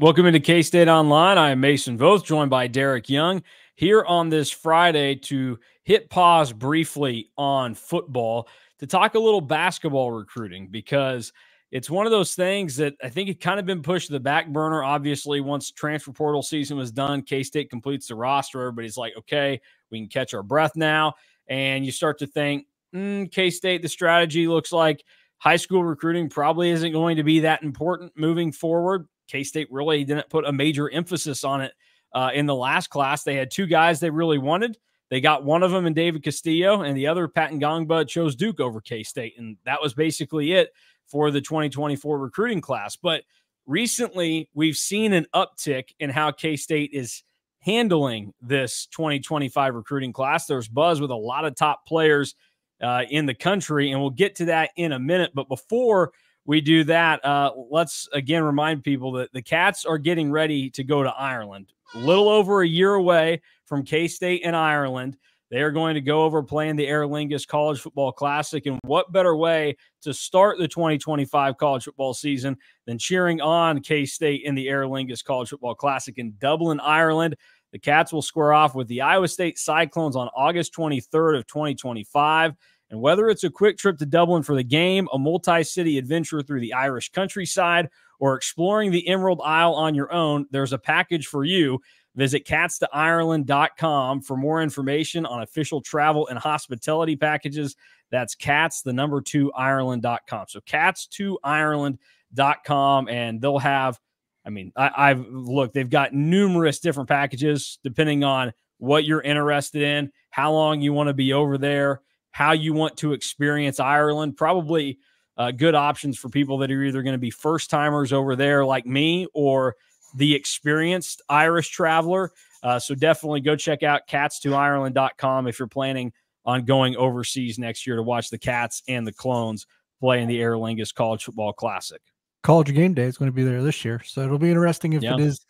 Welcome into K State Online. I am Mason Voth, joined by Derek Young here on this Friday to hit pause briefly on football to talk a little basketball recruiting because it's one of those things that I think it kind of been pushed to the back burner. Obviously, once transfer portal season was done, K State completes the roster. Everybody's like, okay, we can catch our breath now. And you start to think, mm, K State, the strategy looks like high school recruiting probably isn't going to be that important moving forward. K State really didn't put a major emphasis on it uh, in the last class. They had two guys they really wanted. They got one of them in David Castillo, and the other, Pat Ngongba, chose Duke over K State. And that was basically it for the 2024 recruiting class. But recently, we've seen an uptick in how K State is handling this 2025 recruiting class. There's buzz with a lot of top players uh, in the country, and we'll get to that in a minute. But before we do that, uh, let's again remind people that the Cats are getting ready to go to Ireland. A little over a year away from K State and Ireland. They are going to go over playing the Aer Lingus College Football Classic. And what better way to start the 2025 college football season than cheering on K State in the Aer Lingus College Football Classic in Dublin, Ireland? The Cats will square off with the Iowa State Cyclones on August 23rd of 2025. And whether it's a quick trip to Dublin for the game, a multi city adventure through the Irish countryside, or exploring the Emerald Isle on your own, there's a package for you. Visit cats2ireland.com for more information on official travel and hospitality packages. That's cats, the number two, Ireland.com. So cats2ireland.com, and they'll have, I mean, I, I've looked, they've got numerous different packages depending on what you're interested in, how long you want to be over there how you want to experience Ireland. Probably uh, good options for people that are either going to be first timers over there like me or the experienced Irish traveler. Uh, so definitely go check out cats2ireland.com if you're planning on going overseas next year to watch the Cats and the Clones play in the Aer Lingus College Football Classic. College game day is going to be there this year, so it'll be interesting if yeah. it is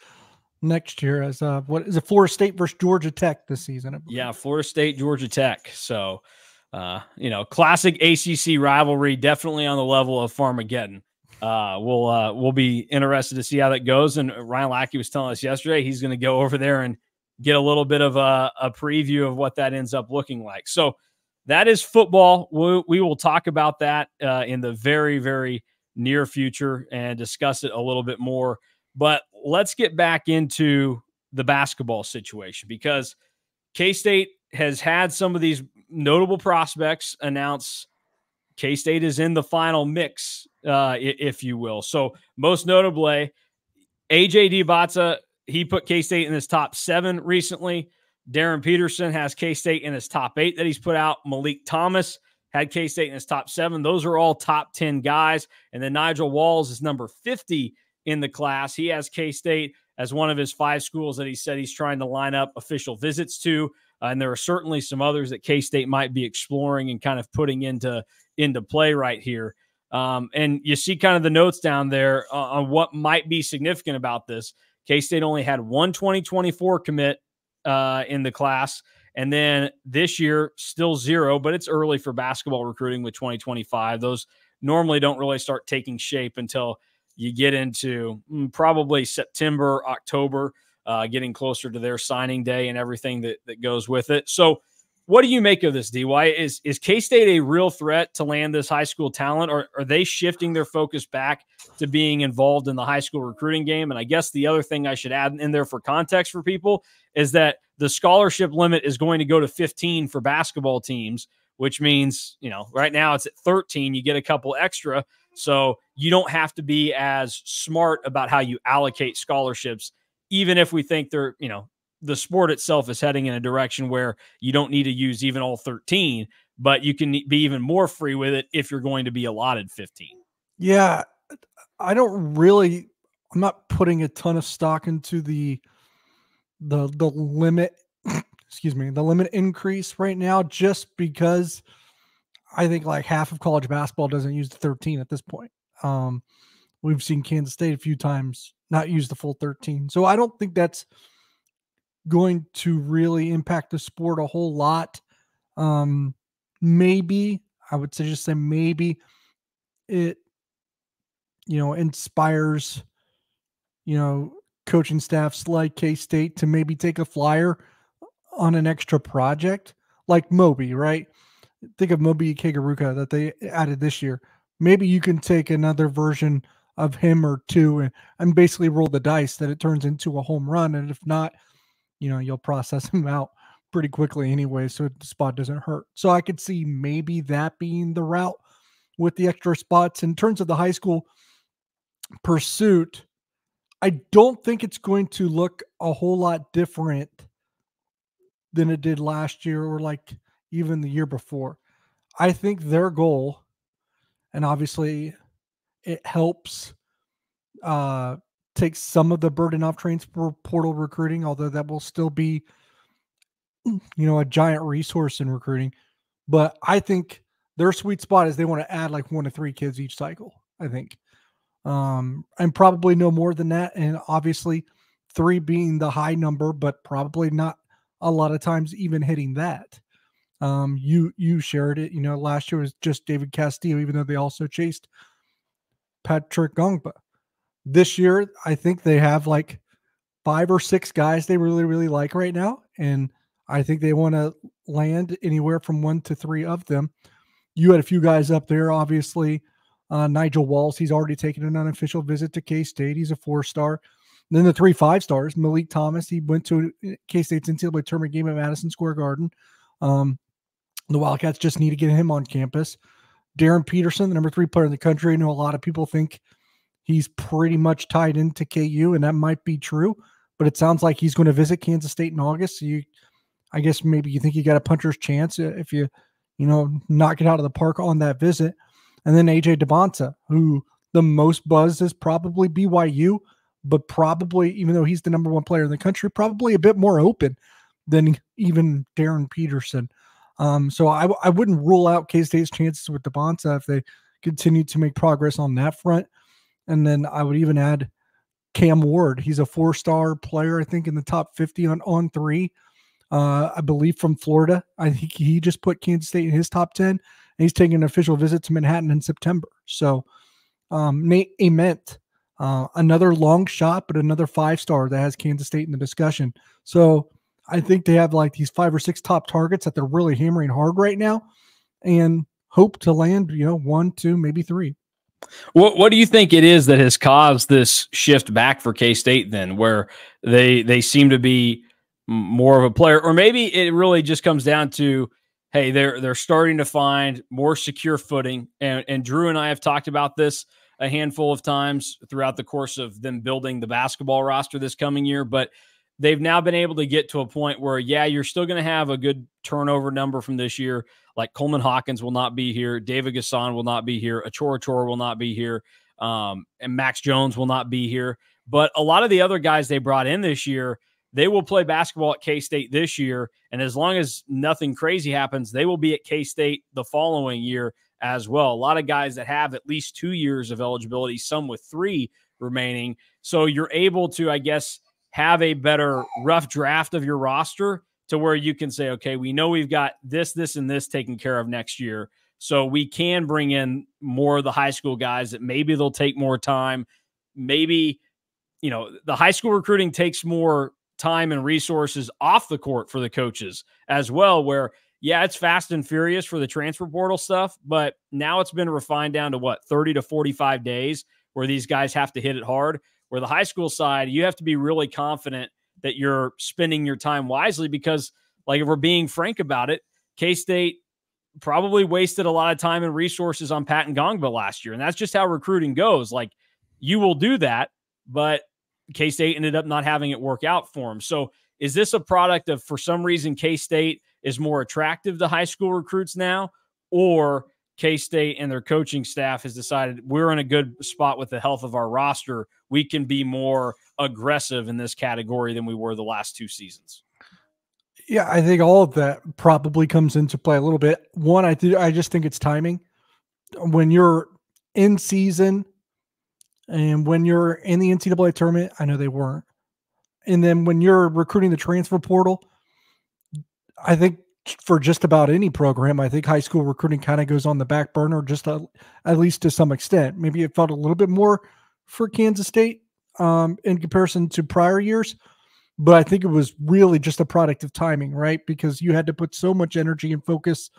next year. As uh, what is it, Florida State versus Georgia Tech this season? Yeah, Florida State, Georgia Tech. So uh, you know, classic ACC rivalry, definitely on the level of Farmageddon. Uh, we'll uh, we'll be interested to see how that goes. And Ryan Lackey was telling us yesterday he's going to go over there and get a little bit of a, a, preview of what that ends up looking like. So that is football. We, we will talk about that uh, in the very very near future and discuss it a little bit more. But let's get back into the basketball situation because K State has had some of these notable prospects announce K State is in the final mix, uh, if you will. So, most notably, AJ Dybantsa, he put K State in his top seven recently. Darryn Peterson has K State in his top eight that he's put out. Malik Thomas had K State in his top seven. Those are all top 10 guys. And then Nigel Walls is number 50 in the class. He has K State as one of his five schools that he said he's trying to line up official visits to. Uh, and there are certainly some others that K State might be exploring and kind of putting into into play right here. Um, and you see kind of the notes down there uh, on what might be significant about this. K State only had one 2024 commit uh, in the class. And then this year, still zero, but it's early for basketball recruiting with 2025. Those normally don't really start taking shape until you get into mm, probably September, October uh, getting closer to their signing day and everything that, that goes with it. So, what do you make of this, DY? Is is K State a real threat to land this high school talent, or are they shifting their focus back to being involved in the high school recruiting game? And I guess the other thing I should add in there for context for people is that the scholarship limit is going to go to 15 for basketball teams, which means, you know, right now it's at 13, you get a couple extra. So you don't have to be as smart about how you allocate scholarships even if we think they're, you know, the sport itself is heading in a direction where you don't need to use even all 13, but you can be even more free with it if you're going to be allotted 15. Yeah. I don't really I'm not putting a ton of stock into the the the limit excuse me, the limit increase right now just because I think like half of college basketball doesn't use the 13 at this point. Um we've seen Kansas State a few times not use the full 13. So I don't think that's going to really impact the sport a whole lot. Um, maybe I would say just say maybe it, you know, inspires, you know, coaching staffs like K State to maybe take a flyer on an extra project like Moby, right? Think of Moby Kagaruka that they added this year. Maybe you can take another version of him or two and, and basically roll the dice that it turns into a home run. And if not, you know, you'll process him out pretty quickly anyway, so the spot doesn't hurt. So I could see maybe that being the route with the extra spots. In terms of the high school pursuit, I don't think it's going to look a whole lot different than it did last year or like even the year before. I think their goal, and obviously it helps uh take some of the burden off transfer portal recruiting, although that will still be you know a giant resource in recruiting. But I think their sweet spot is they want to add like one to three kids each cycle. I think um, and probably no more than that. And obviously, three being the high number, but probably not a lot of times even hitting that. Um, you you shared it. You know, last year was just David Castillo, even though they also chased Patrick Ngongba. This year, I think they have like five or six guys they really really like right now, and I think they want to land anywhere from one to three of them. You had a few guys up there, obviously. Uh, Nigel Walls, he's already taken an unofficial visit to K State. He's a four star. Then the three five stars, Malik Thomas, he went to uh, K State's NCAA tournament game at Madison Square Garden. Um, the Wildcats just need to get him on campus. Darryn Peterson, the number three player in the country. I know a lot of people think he's pretty much tied into KU, and that might be true, but it sounds like he's going to visit Kansas State in August. So you, I guess maybe you think you got a puncher's chance if you, you know, knock it out of the park on that visit. And then AJ Dybantsa, who the most buzz is probably BYU, but probably, even though he's the number one player in the country, probably a bit more open than even Darryn Peterson. Um, so I, I wouldn't rule out K State's chances with Dybantsa if they continue to make progress on that front. And then I would even add Cam Ward. He's a four star player, I think, in the top 50 on, on three. Uh, I believe from Florida. I think he just put Kansas State in his top 10 he's taking an official visit to Manhattan in September. So, um, Nate Ament, uh, another long shot, but another five star that has Kansas State in the discussion. So, I think they have like these five or six top targets that they're really hammering hard right now, and hope to land, you know, one, two, maybe three. What What do you think it is that has caused this shift back for K State? Then, where they they seem to be more of a player, or maybe it really just comes down to hey, they're they're starting to find more secure footing. And, and Drew and I have talked about this a handful of times throughout the course of them building the basketball roster this coming year. But they've now been able to get to a point where, yeah, you're still going to have a good turnover number from this year. Like Coleman Hawkins will not be here, David N'Guessan will not be here, Achor Achor will not be here, um, and Max Jones will not be here. But a lot of the other guys they brought in this year they will play basketball at K State this year. And as long as nothing crazy happens, they will be at K State the following year as well. A lot of guys that have at least two years of eligibility, some with three remaining. So you're able to, I guess, have a better rough draft of your roster to where you can say, okay, we know we've got this, this, and this taken care of next year. So we can bring in more of the high school guys that maybe they'll take more time. Maybe, you know, the high school recruiting takes more time and resources off the court for the coaches as well. Where, yeah, it's fast and furious for the transfer portal stuff, but now it's been refined down to what 30 to 45 days where these guys have to hit it hard. Where the high school side, you have to be really confident that you're spending your time wisely because, like, if we're being frank about it, K State probably wasted a lot of time and resources on Pat Ngongba last year. And that's just how recruiting goes. Like, you will do that, but K State ended up not having it work out for him. So, is this a product of for some reason K State is more attractive to high school recruits now, or K State and their coaching staff has decided we're in a good spot with the health of our roster? We can be more aggressive in this category than we were the last two seasons. Yeah, I think all of that probably comes into play a little bit. One, I th- I just think it's timing. When you're in season and when you're in the NCAA tournament, I know they weren't. And then when you're recruiting the transfer portal, I think for just about any program, I think high school recruiting kind of goes on the back burner, just a, at least to some extent. Maybe it felt a little bit more for Kansas State. um, in comparison to prior years, but I think it was really just a product of timing, right? Because you had to put so much energy and focus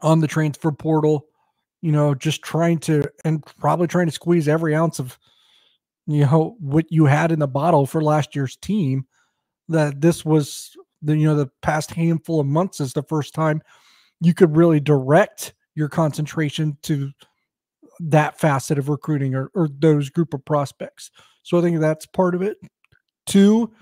on the transfer portal, you know, just trying to and probably trying to squeeze every ounce of you know what you had in the bottle for last year's team that this was the you know the past handful of months is the first time you could really direct your concentration to that facet of recruiting or, or those group of prospects. So I think that's part of it. Two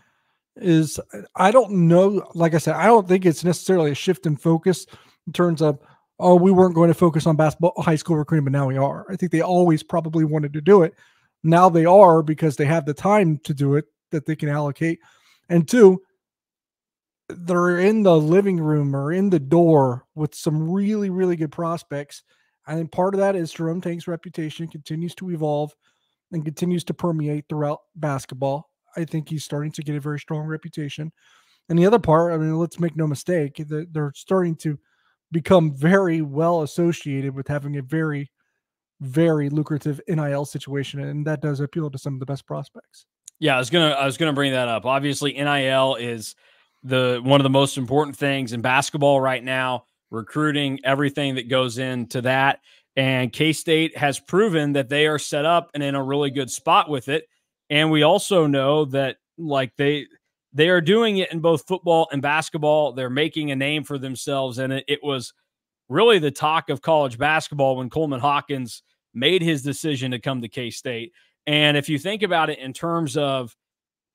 is I don't know, like I said, I don't think it's necessarily a shift in focus in terms of, oh, we weren't going to focus on basketball high school recruiting, but now we are. I think they always probably wanted to do it. Now they are because they have the time to do it that they can allocate. And two, they're in the living room or in the door with some really, really good prospects. I think part of that is Jerome Tang's reputation continues to evolve and continues to permeate throughout basketball. I think he's starting to get a very strong reputation. And the other part, I mean, let's make no mistake, they're starting to become very well associated with having a very, very lucrative NIL situation, and that does appeal to some of the best prospects. Yeah, I was gonna, I was gonna bring that up. Obviously, NIL is the one of the most important things in basketball right now recruiting everything that goes into that. And k-state has proven that they are set up and in a really good spot with it. And we also know that like they they are doing it in both football and basketball. They're making a name for themselves. And it, it was really the talk of college basketball when coleman hawkins made his decision to come to k-state. And if you think about it in terms of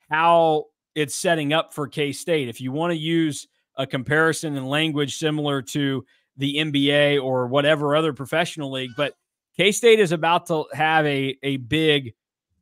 how it's setting up for K State. If you want to use a comparison in language similar to the NBA or whatever other professional league, but K State is about to have a, a big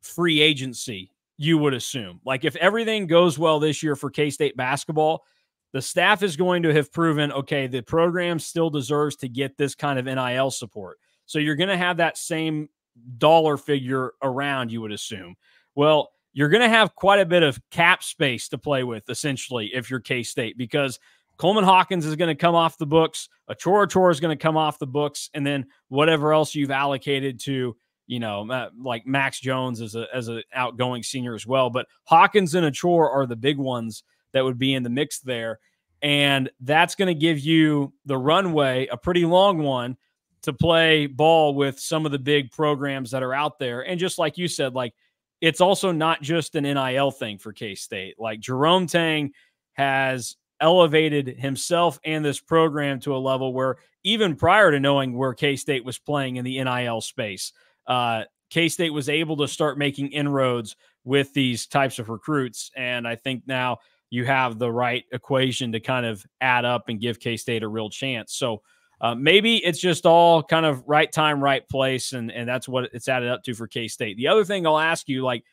free agency, you would assume. Like if everything goes well this year for K State basketball, the staff is going to have proven okay, the program still deserves to get this kind of NIL support. So you're going to have that same dollar figure around, you would assume. Well, you're going to have quite a bit of cap space to play with, essentially, if you're K State, because Coleman Hawkins is going to come off the books, Achor Achor is going to come off the books, and then whatever else you've allocated to, you know, like Max Jones as a as an outgoing senior as well. But Hawkins and Achor are the big ones that would be in the mix there, and that's going to give you the runway, a pretty long one, to play ball with some of the big programs that are out there. And just like you said, like it's also not just an NIL thing for K State. Like Jerome Tang has elevated himself and this program to a level where even prior to knowing where K State was playing in the NIL space, uh, K State was able to start making inroads with these types of recruits. And I think now you have the right equation to kind of add up and give K State a real chance. So, uh, maybe it's just all kind of right time, right place, and and that's what it's added up to for K State. The other thing I'll ask you, like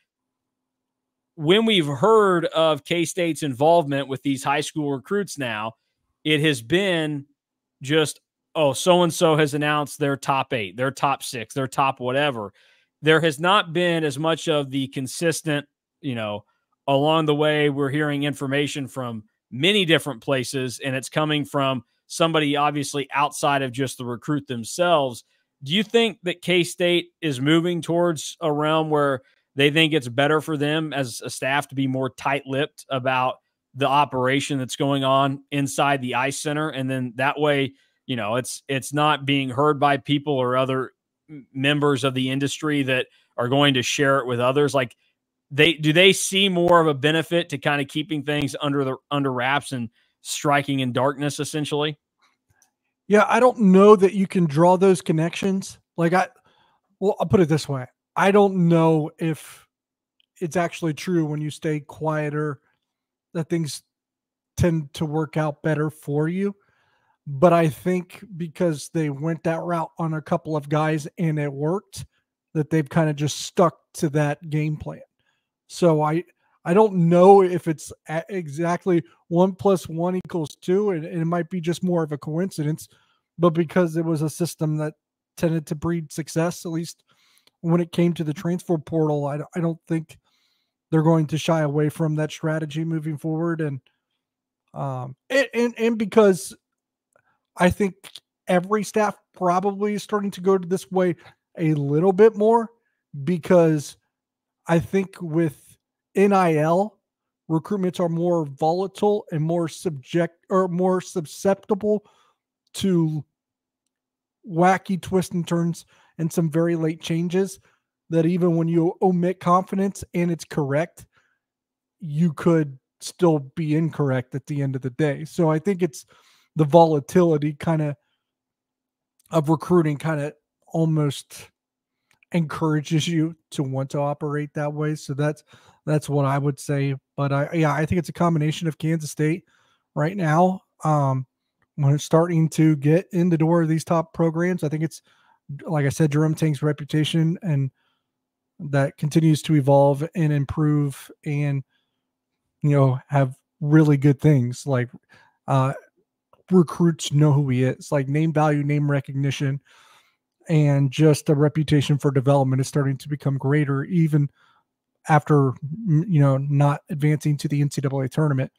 when we've heard of K State's involvement with these high school recruits now, it has been just oh, so and so has announced their top eight, their top six, their top whatever. There has not been as much of the consistent, you know, along the way. We're hearing information from many different places, and it's coming from somebody obviously outside of just the recruit themselves. Do you think that K State is moving towards a realm where they think it's better for them as a staff to be more tight lipped about the operation that's going on inside the ice center? And then that way, you know, it's it's not being heard by people or other members of the industry that are going to share it with others. Like they do they see more of a benefit to kind of keeping things under the under wraps and striking in darkness essentially? Yeah i don't know that you can draw those connections. Like i well i'll put it this way. I don't know if it's actually true when you stay quieter that things tend to work out better for you. But i think because they went that route on a couple of guys and it worked that they've kind of just stuck to that game plan. So i I don't know if it's exactly one plus one equals two, and, and, it might be just more of a coincidence, but because it was a system that tended to breed success, at least when it came to the transfer portal, I, I don't think they're going to shy away from that strategy moving forward. And, um, and, and, and because I think every staff probably is starting to go this way a little bit more because I think with NIL, recruitments are more volatile and more subject or more susceptible to wacky twists and turns and some very late changes that even when you omit confidence and it's correct, you could still be incorrect at the end of the day. So I think it's the volatility kind of of recruiting kind of almost encourages you to want to operate that way. So that's that's what I would say. But I yeah, I think it's a combination of Kansas State right now. Um when it's starting to get in the door of these top programs, I think it's like I said, Jerome Tang's reputation and that continues to evolve and improve and you know have really good things like uh recruits know who he is like name value name recognition and just a reputation for development is starting to become greater even after you know not advancing to the ncaa tournament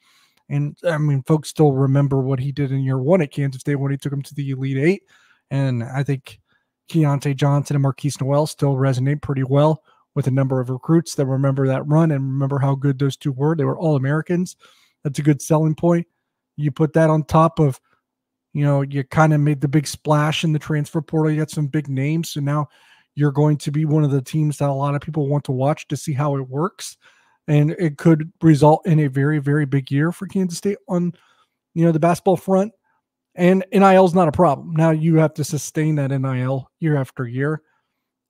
and i mean folks still remember what he did in year one at kansas state when he took him to the elite eight and i think Keyontae Johnson and Markquis Nowell still resonate pretty well with a number of recruits that remember that run and remember how good those two were. They were all Americans. That's a good selling point. You put that on top of, you know, you kind of made the big splash in the transfer portal. You got some big names. So now you're going to be one of the teams that a lot of people want to watch to see how it works. And it could result in a very, very big year for Kansas State on, you know, the basketball front. And NIL is not a problem. Now you have to sustain that NIL year after year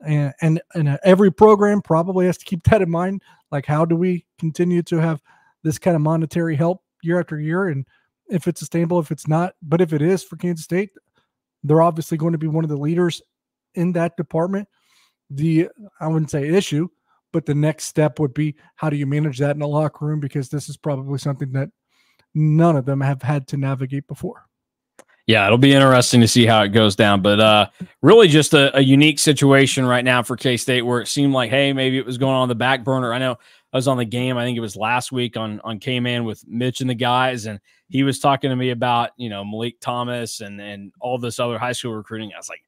and and and every program probably has to keep that in mind like how do we continue to have this kind of monetary help year after year and if it's sustainable if it's not but if it is for kansas state they're obviously going to be one of the leaders in that department the i wouldn't say issue but the next step would be how do you manage that in the locker room because this is probably something that none of them have had to navigate before yeah, it'll be interesting to see how it goes down. But uh, really, just a, a unique situation right now for K State where it seemed like, hey, maybe it was going on the back burner. I know I was on the game. I think it was last week on on K Man with Mitch and the guys, and he was talking to me about you know Malik Thomas and and all this other high school recruiting. I was like,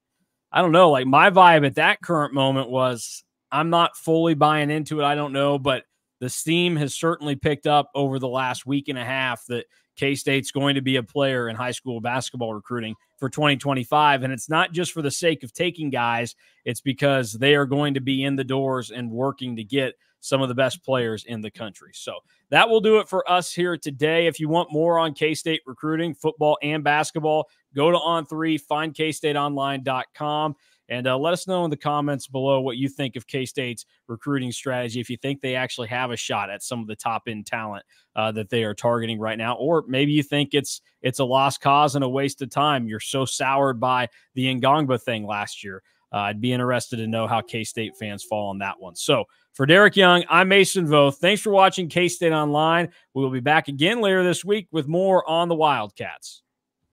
I don't know. Like my vibe at that current moment was I'm not fully buying into it. I don't know, but the steam has certainly picked up over the last week and a half that K State's going to be a player in high school basketball recruiting for 2025. And it's not just for the sake of taking guys, it's because they are going to be in the doors and working to get some of the best players in the country. So that will do it for us here today. If you want more on K State recruiting, football and basketball, go to On3, find kstateonline.com. And uh, let us know in the comments below what you think of K State's recruiting strategy. If you think they actually have a shot at some of the top end talent uh, that they are targeting right now, or maybe you think it's it's a lost cause and a waste of time. You're so soured by the Ngongba thing last year. Uh, I'd be interested to know how K State fans fall on that one. So for Derek Young, I'm Mason Voth. Thanks for watching K State Online. We will be back again later this week with more on the Wildcats.